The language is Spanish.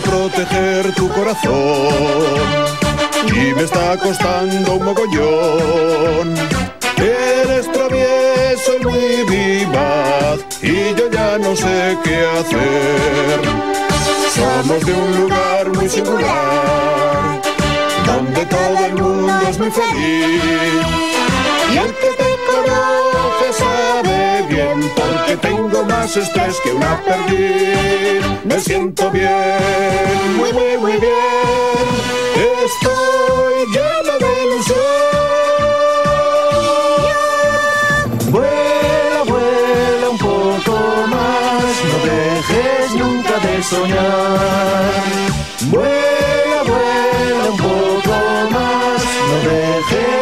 proteger tu corazón y me está costando un mogollón. Eres travieso y muy vivaz y yo ya no sé qué hacer. Somos de un lugar muy singular, donde todo el mundo es muy feliz. tengo más estrés que una perdiz. Me siento bien, muy, muy, muy bien. Estoy lleno de ilusión. Vuela, vuela un poco más. No dejes nunca de soñar. Vuela, vuela un poco más. No dejes